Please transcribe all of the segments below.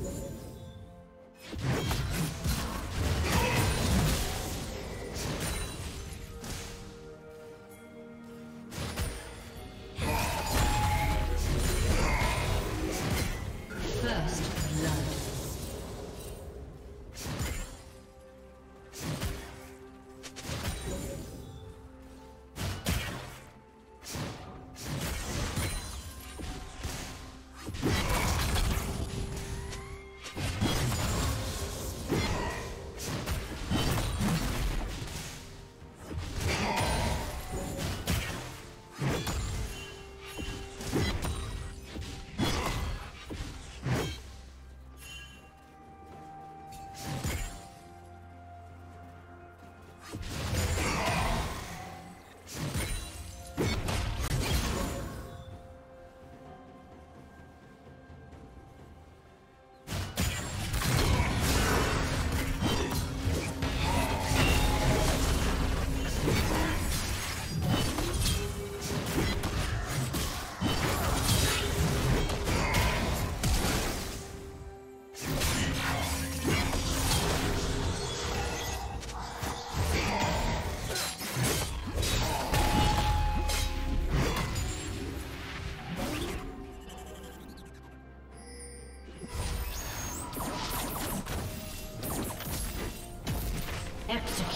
you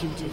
executed.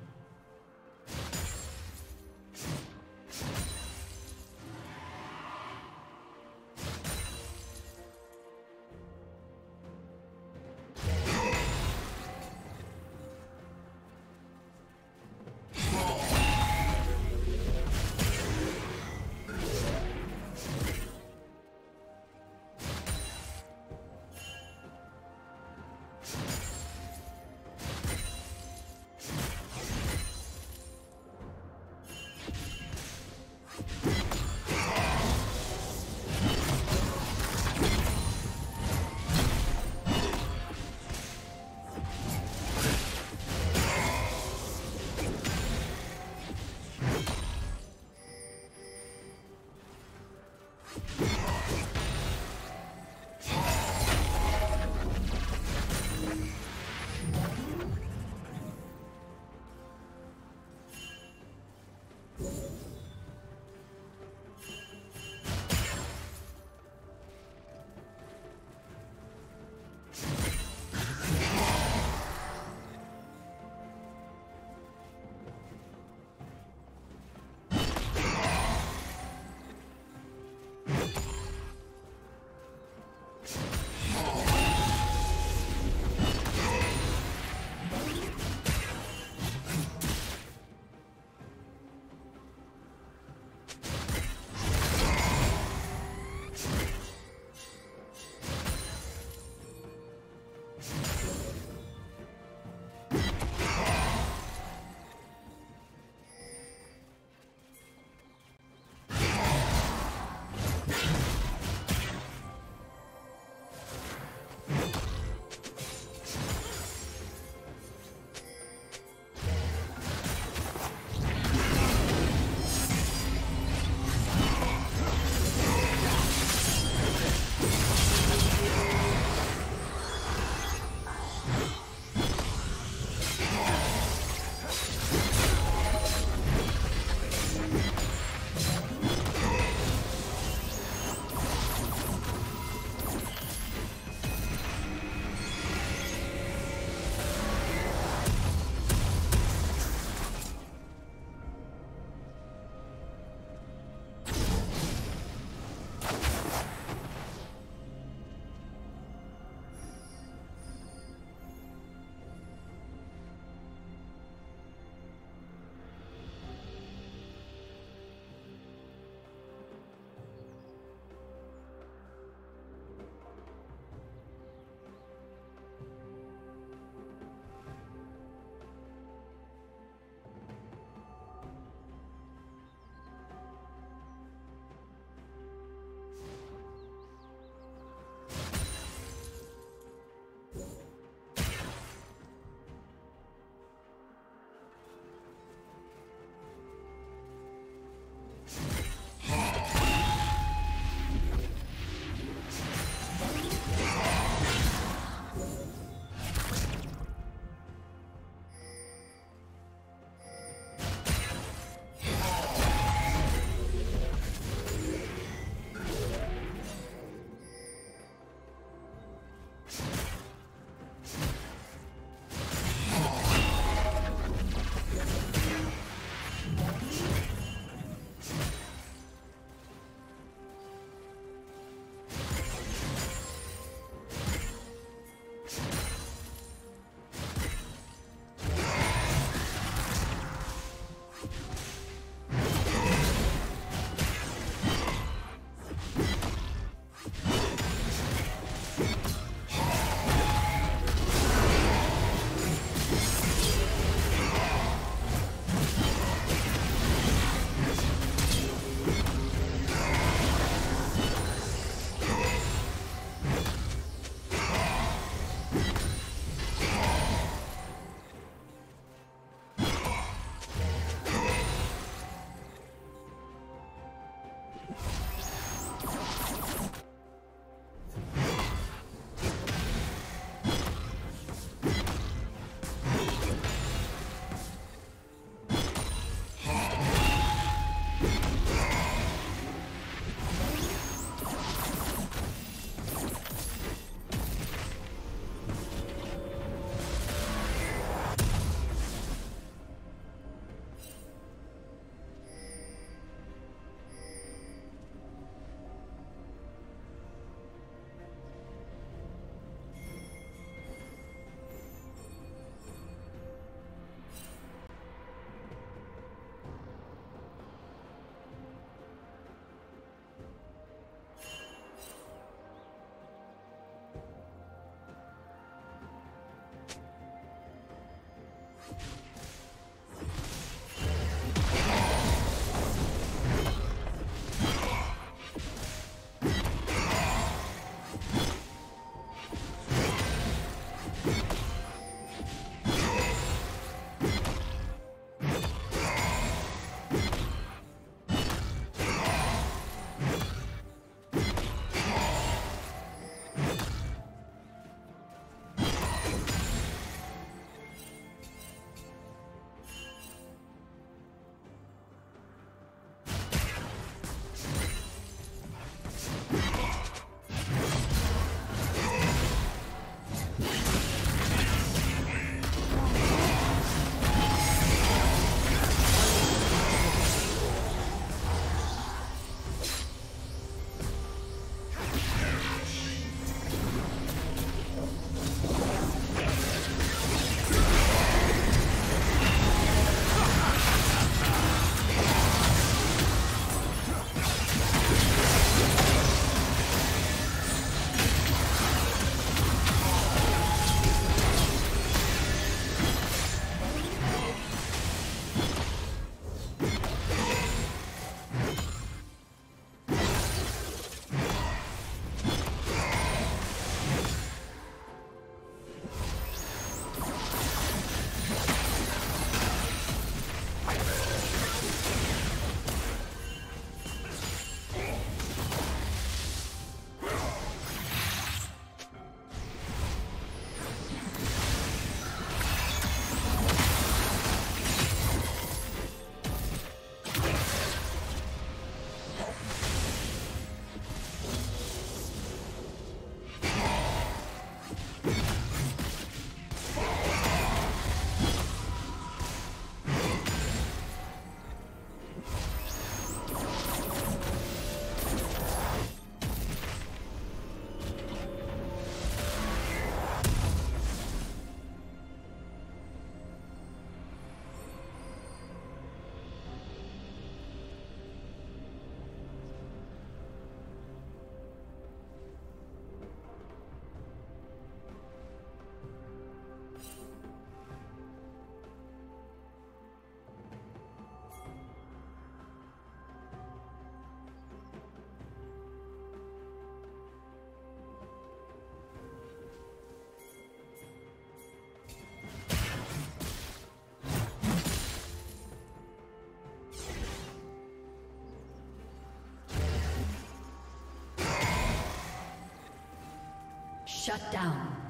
Shut down.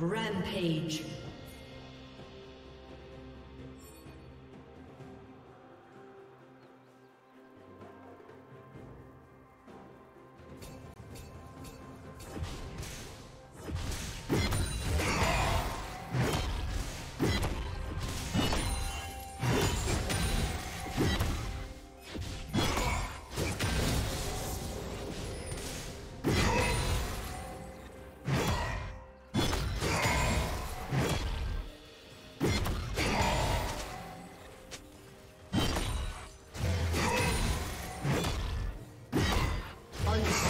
Rampage. Thank you.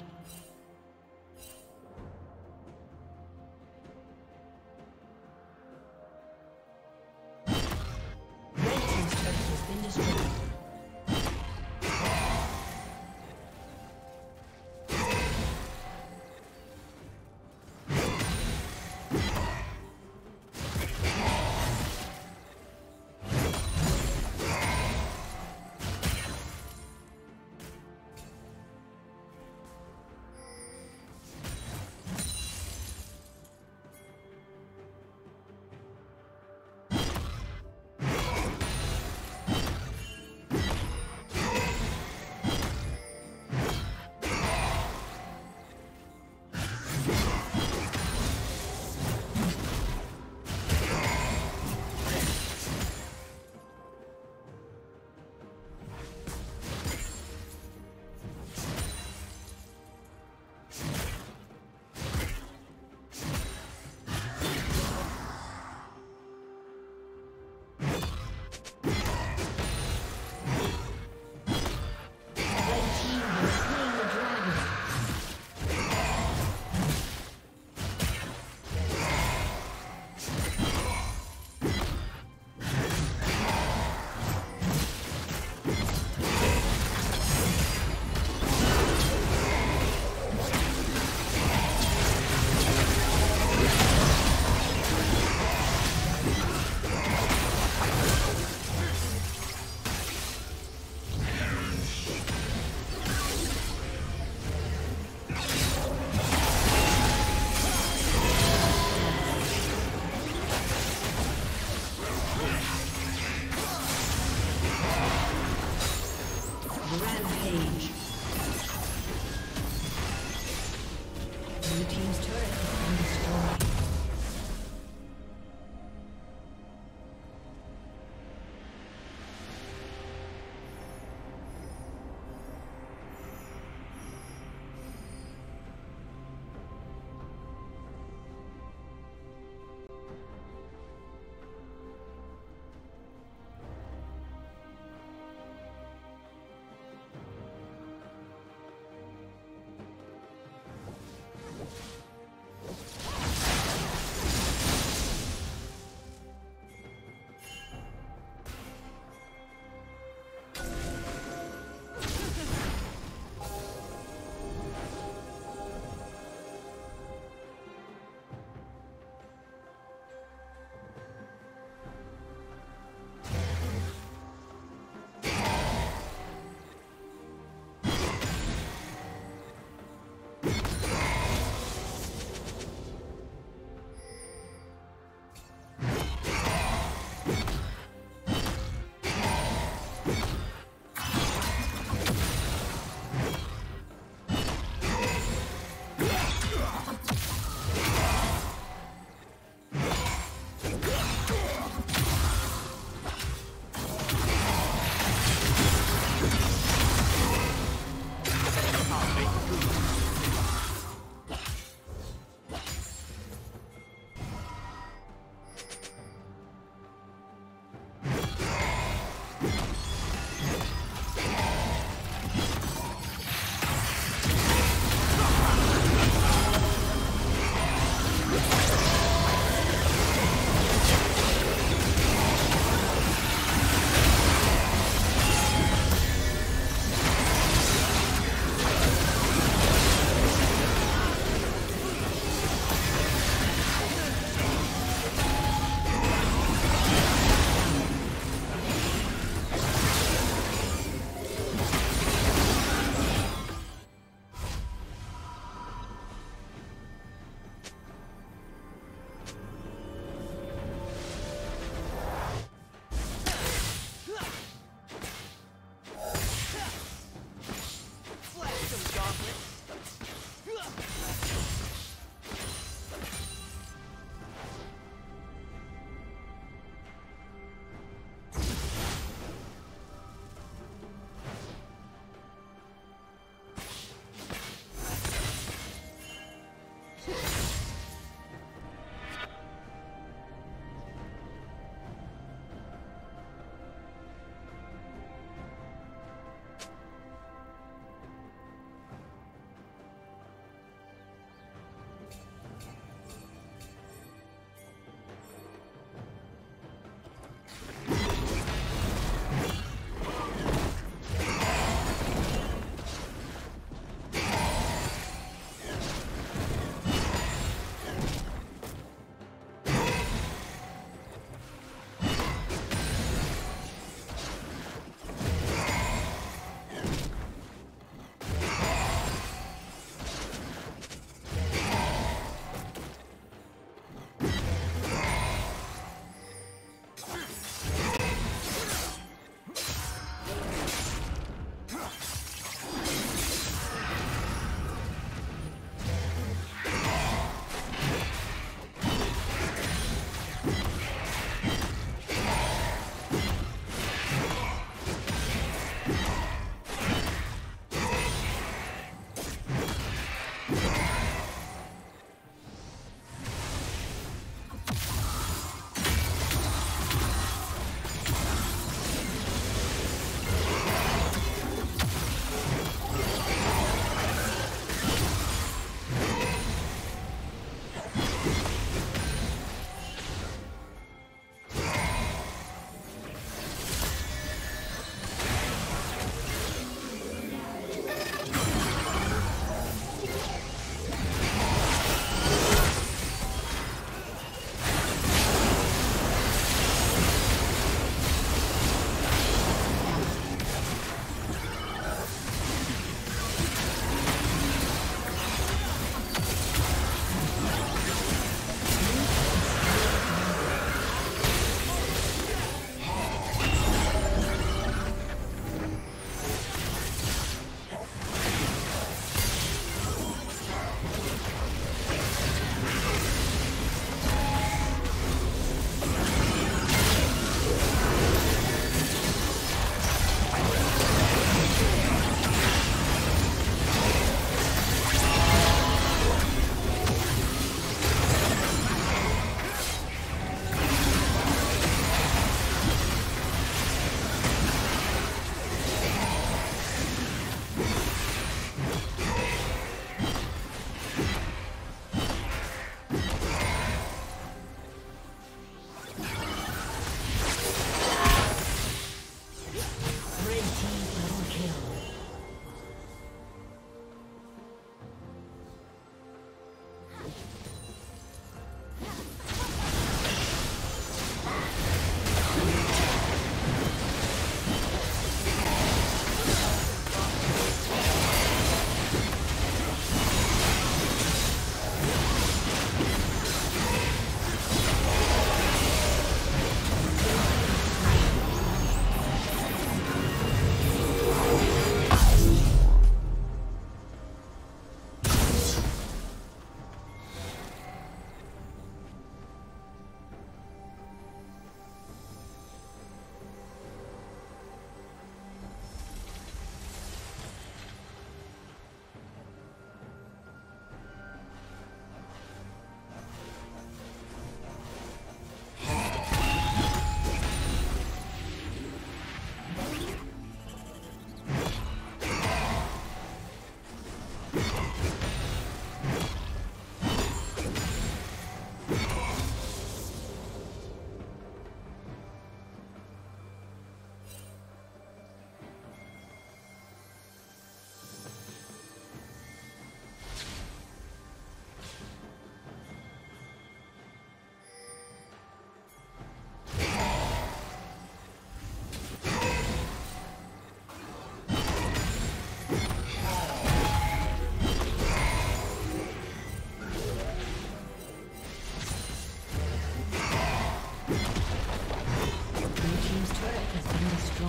Rampage.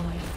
life.